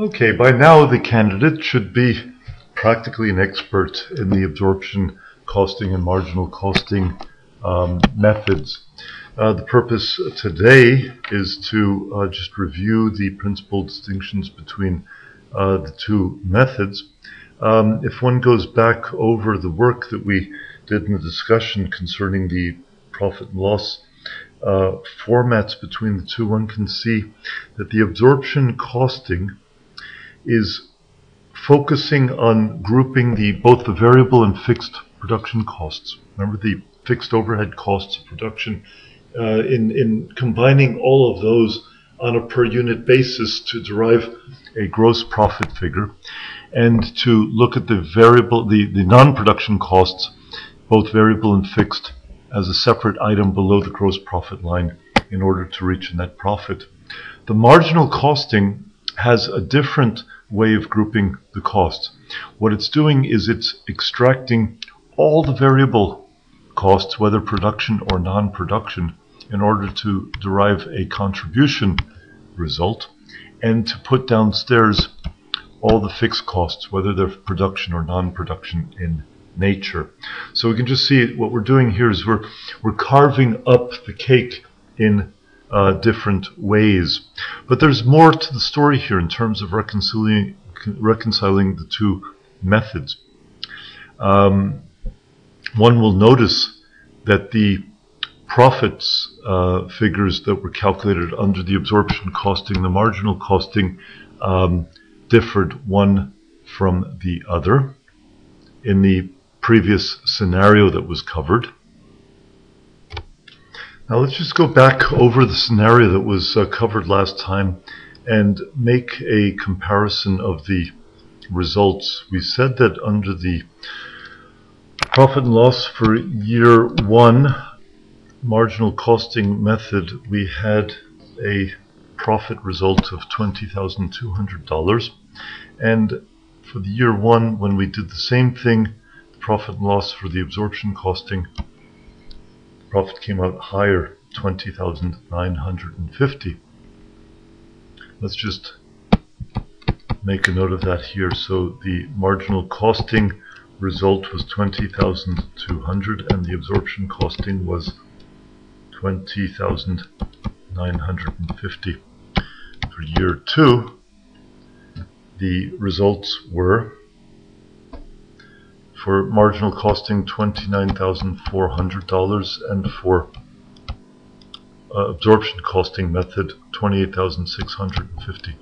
Okay, by now the candidate should be practically an expert in the absorption costing and marginal costing um, methods. Uh, the purpose today is to uh, just review the principal distinctions between uh, the two methods. Um, if one goes back over the work that we did in the discussion concerning the profit and loss uh, formats between the two, one can see that the absorption costing is focusing on grouping the both the variable and fixed production costs. Remember the fixed overhead costs of production uh, in, in combining all of those on a per unit basis to derive a gross profit figure and to look at the variable, the, the non-production costs, both variable and fixed, as a separate item below the gross profit line in order to reach a net profit. The marginal costing has a different way of grouping the costs. What it's doing is it's extracting all the variable costs, whether production or non-production, in order to derive a contribution result and to put downstairs all the fixed costs, whether they're production or non-production in nature. So we can just see what we're doing here is we're, we're carving up the cake in uh, different ways. But there's more to the story here in terms of reconciling, reconciling the two methods. Um, one will notice that the profits uh, figures that were calculated under the absorption costing, the marginal costing, um, differed one from the other. In the previous scenario that was covered, now let's just go back over the scenario that was uh, covered last time and make a comparison of the results. We said that under the profit and loss for year one marginal costing method we had a profit result of $20,200 and for the year one when we did the same thing profit and loss for the absorption costing profit came out higher, 20,950. Let's just make a note of that here. So the marginal costing result was 20,200 and the absorption costing was 20,950. For year two, the results were for marginal costing $29,400 and for uh, absorption costing method 28,650.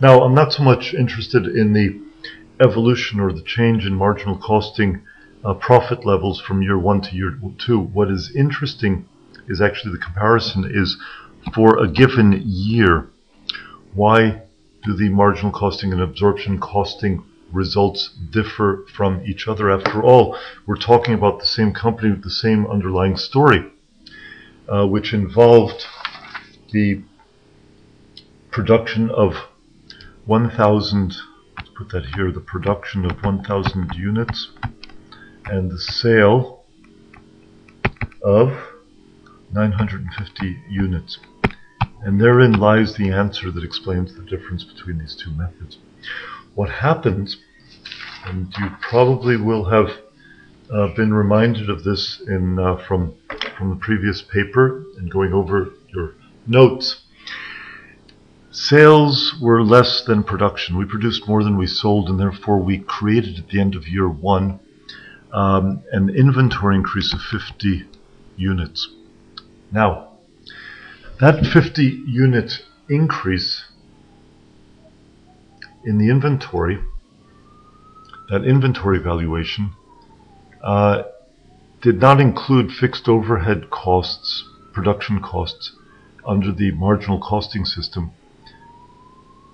Now I'm not so much interested in the evolution or the change in marginal costing uh, profit levels from year one to year two. What is interesting is actually the comparison is for a given year. Why do the marginal costing and absorption costing results differ from each other. After all, we're talking about the same company with the same underlying story, uh, which involved the production of 1,000, let's put that here, the production of 1,000 units and the sale of 950 units. And therein lies the answer that explains the difference between these two methods what happens, and you probably will have uh, been reminded of this in uh, from from the previous paper and going over your notes. Sales were less than production. We produced more than we sold, and therefore we created at the end of year one um, an inventory increase of 50 units. Now, that 50 unit increase in the inventory, that inventory valuation uh, did not include fixed overhead costs, production costs, under the marginal costing system,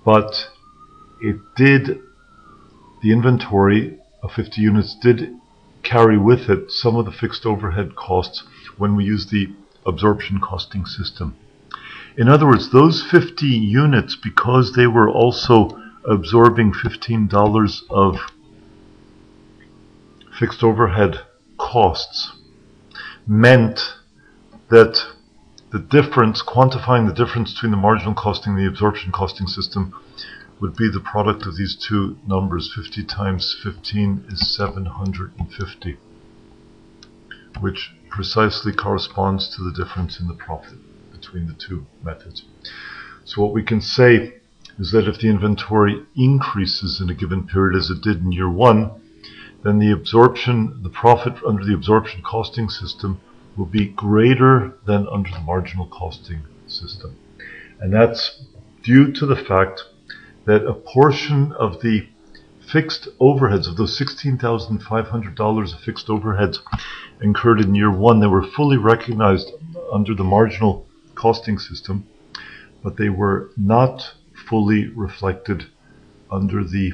but it did, the inventory of 50 units did carry with it some of the fixed overhead costs when we use the absorption costing system. In other words, those 50 units, because they were also absorbing $15 of fixed overhead costs meant that the difference, quantifying the difference between the marginal costing and the absorption costing system would be the product of these two numbers. 50 times 15 is 750, which precisely corresponds to the difference in the profit between the two methods. So what we can say is that if the inventory increases in a given period as it did in year one, then the absorption, the profit under the absorption costing system will be greater than under the marginal costing system. And that's due to the fact that a portion of the fixed overheads, of those $16,500 of fixed overheads incurred in year one, they were fully recognized under the marginal costing system, but they were not fully reflected under the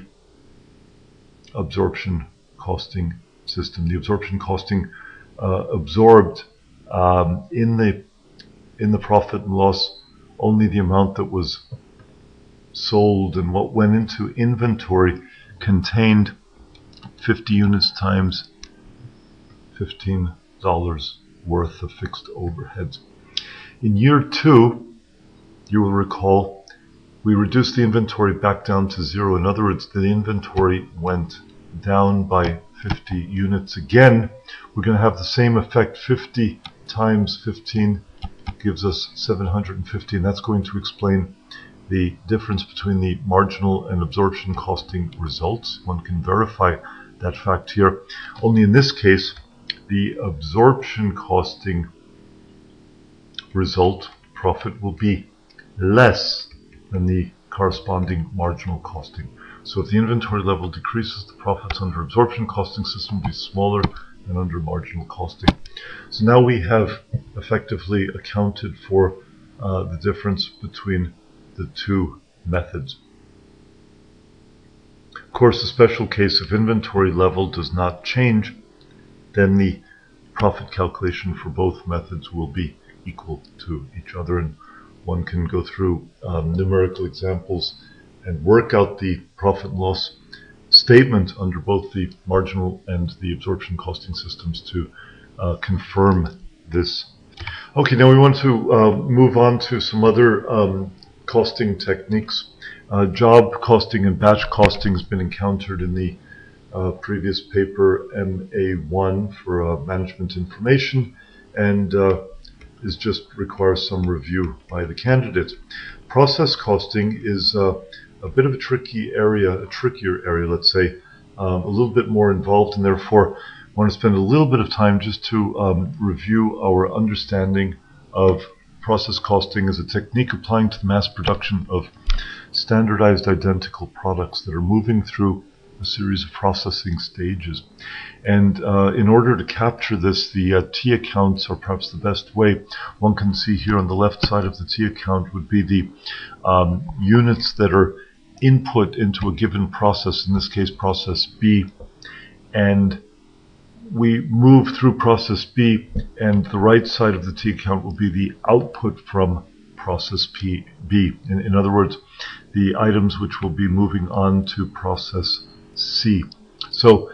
absorption costing system. The absorption costing uh, absorbed um, in the in the profit and loss only the amount that was sold and what went into inventory contained 50 units times $15 worth of fixed overheads. In year two, you will recall, we reduced the inventory back down to zero. In other words, the inventory went down by 50 units again. We're going to have the same effect. 50 times 15 gives us 750, and that's going to explain the difference between the marginal and absorption costing results. One can verify that fact here. Only in this case, the absorption costing result profit will be less than the corresponding marginal costing. So if the inventory level decreases, the profits under absorption costing system will be smaller than under marginal costing. So now we have effectively accounted for uh, the difference between the two methods. Of course, the special case if inventory level does not change, then the profit calculation for both methods will be equal to each other. And one can go through um, numerical examples and work out the profit and loss statement under both the marginal and the absorption costing systems to uh, confirm this. Okay, now we want to uh, move on to some other um, costing techniques. Uh, job costing and batch costing has been encountered in the uh, previous paper MA1 for uh, management information and uh, is just requires some review by the candidate. Process costing is a bit of a tricky area, a trickier area, let's say, um, a little bit more involved, and therefore want to spend a little bit of time just to um, review our understanding of process costing as a technique applying to the mass production of standardized identical products that are moving through a series of processing stages. And uh, in order to capture this, the uh, T accounts are perhaps the best way. One can see here on the left side of the T account would be the um, units that are input into a given process, in this case process B, and we move through process B, and the right side of the T account will be the output from process P, B. In, in other words, the items which will be moving on to process C. So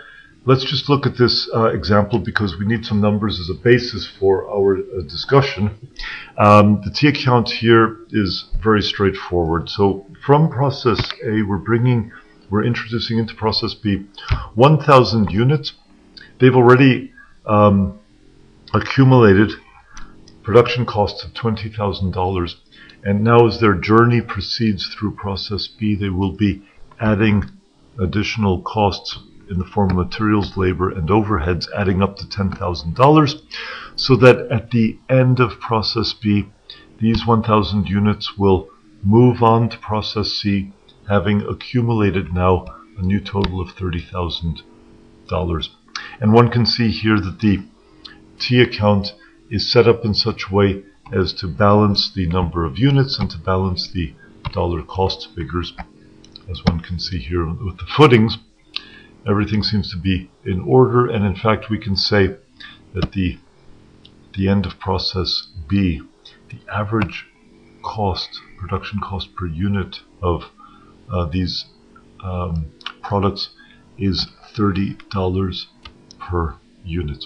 let's just look at this uh, example because we need some numbers as a basis for our uh, discussion. Um, the T account here is very straightforward. So from process A, we're bringing, we're introducing into process B 1,000 units. They've already um, accumulated production costs of $20,000. And now as their journey proceeds through process B, they will be adding additional costs in the form of materials, labor, and overheads adding up to $10,000 so that at the end of process B, these 1,000 units will move on to process C, having accumulated now a new total of $30,000. And one can see here that the T account is set up in such a way as to balance the number of units and to balance the dollar cost figures. As one can see here with the footings, everything seems to be in order and in fact we can say that the the end of process B, the average cost production cost per unit of uh, these um, products is $30 per unit.